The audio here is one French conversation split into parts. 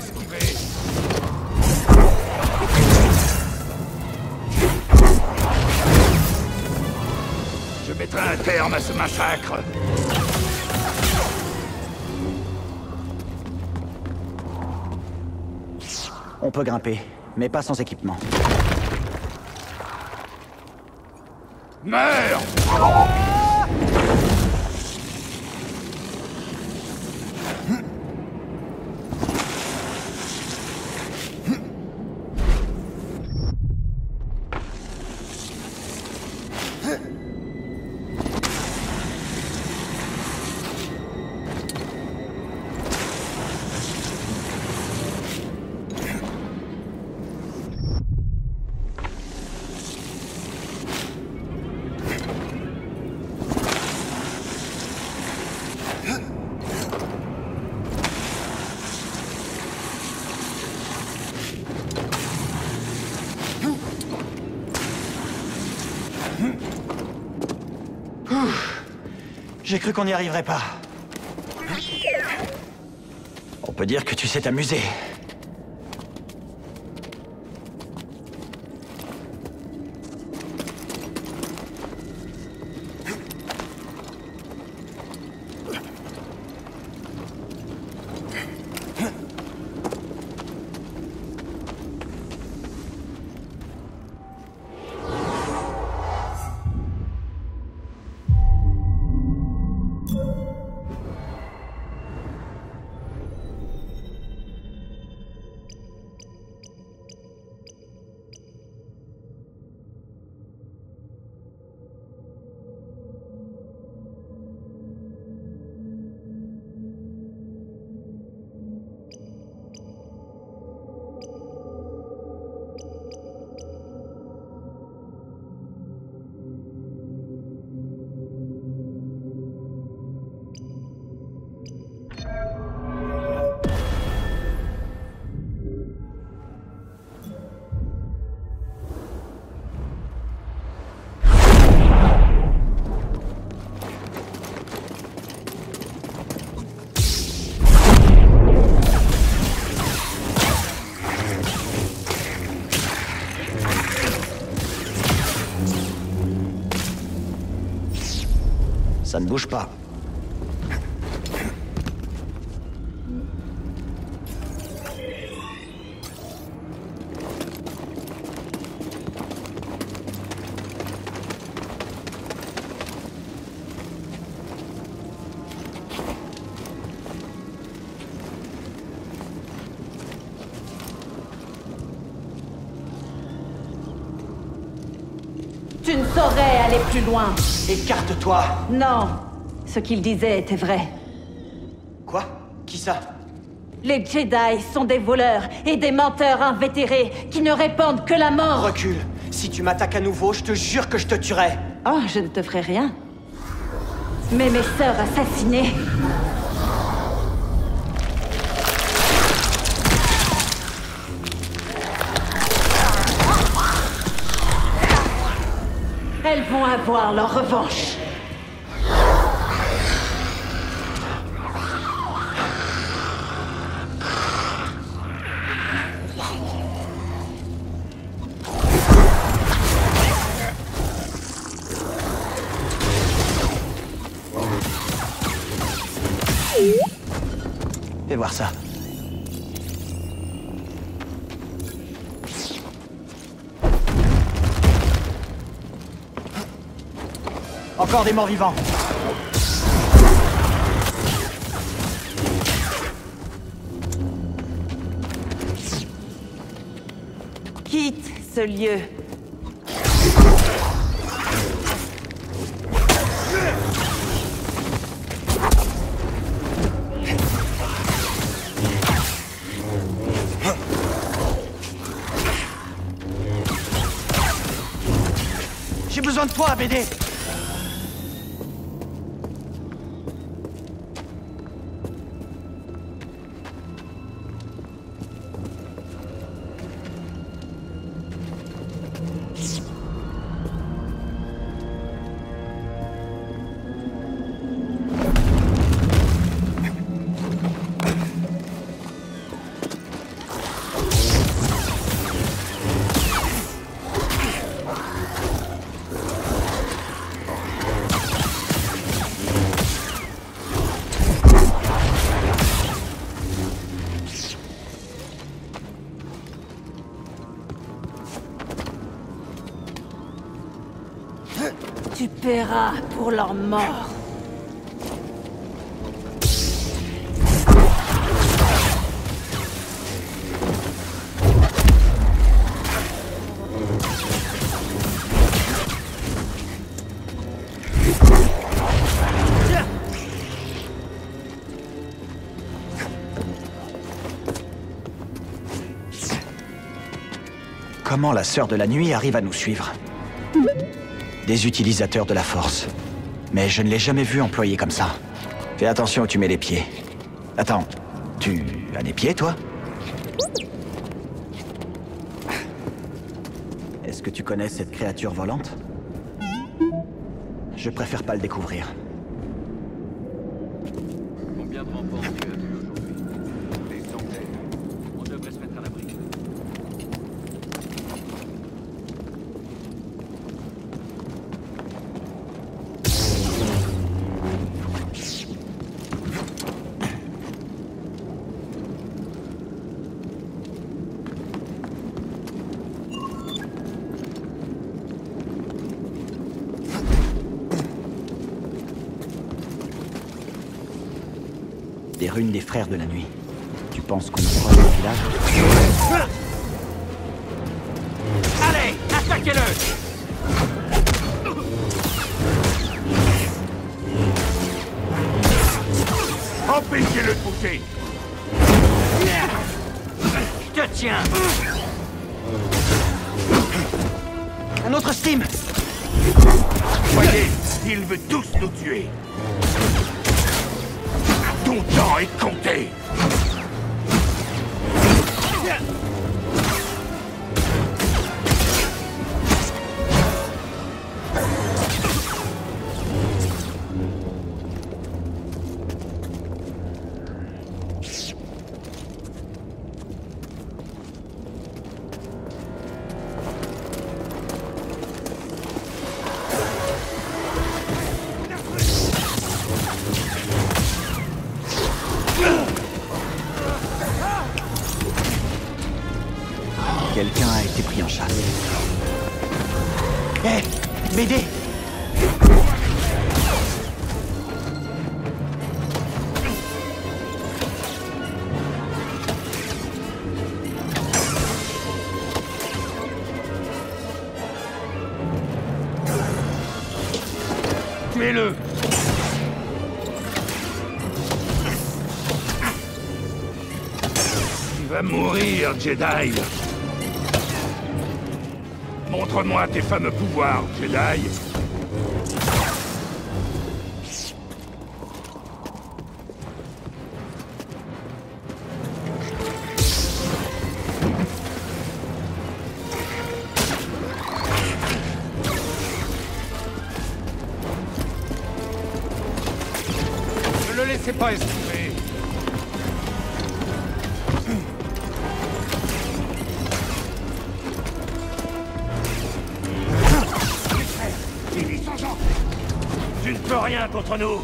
Pas. Je mettrai un terme à ce massacre. On peut grimper, mais pas sans équipement. Meurs J'ai cru qu'on n'y arriverait pas. On peut dire que tu sais t'amuser. Ça ne bouge pas. Tu ne saurais aller plus loin. Écarte-toi Non. Ce qu'il disait était vrai. Quoi? Qui ça? Les Jedi sont des voleurs et des menteurs invétérés qui ne répandent que la mort. Recule. Si tu m'attaques à nouveau, je te jure que je te tuerai. Oh, je ne te ferai rien. Mais mes sœurs assassinées. Elles vont avoir leur revanche. Encore des morts vivants. Quitte ce lieu. J'ai besoin de toi, BD Pour leur mort. Comment la sœur de la nuit arrive à nous suivre? Des utilisateurs de la force. Mais je ne l'ai jamais vu employé comme ça. Fais attention où tu mets les pieds. Attends, tu as des pieds, toi? Est-ce que tu connais cette créature volante? Je préfère pas le découvrir. Combien de tu as vu aujourd'hui Des centaines. On devrait se mettre à l'abri. Des runes des frères de la nuit. Tu penses qu'on est proche du village Allez, attaquez-le Empêchez-le de bouger Je te tiens Un autre Steam Voyez, il veut tous nous tuer. Chúng nói không thể. Quelqu'un a été pris en chasse. Hé BD Tuez-le Tu vas mourir, Jedi Montre-moi tes fameux pouvoirs, Jedi. Ne le laissez pas Rien contre nous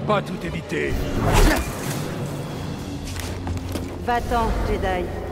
pourra pas tout éviter. Va-t'en, Jedi.